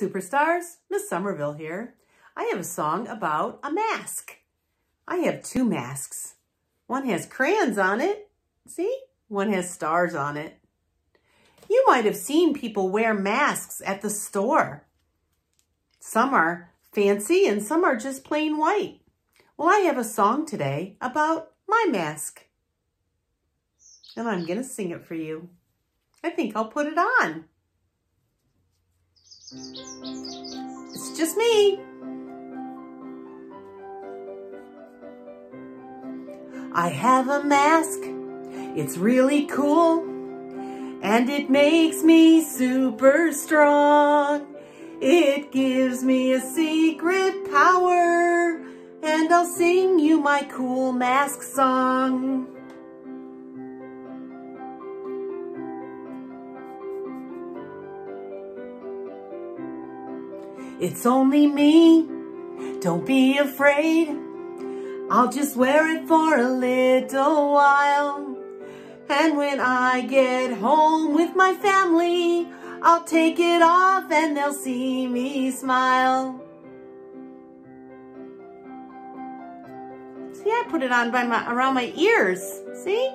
superstars, Miss Sommerville here. I have a song about a mask. I have two masks. One has crayons on it. See? One has stars on it. You might have seen people wear masks at the store. Some are fancy and some are just plain white. Well, I have a song today about my mask. And I'm going to sing it for you. I think I'll put it on. It's just me. I have a mask. It's really cool. And it makes me super strong. It gives me a secret power. And I'll sing you my cool mask song. It's only me, don't be afraid. I'll just wear it for a little while. And when I get home with my family, I'll take it off and they'll see me smile. See, I put it on by my around my ears. See?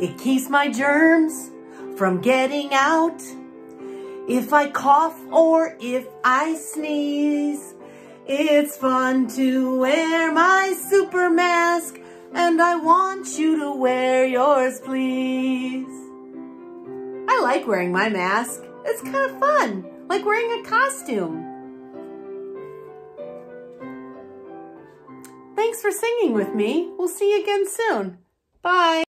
It keeps my germs from getting out. If I cough or if I sneeze, it's fun to wear my super mask and I want you to wear yours, please. I like wearing my mask. It's kind of fun, like wearing a costume. Thanks for singing with me. We'll see you again soon. Bye.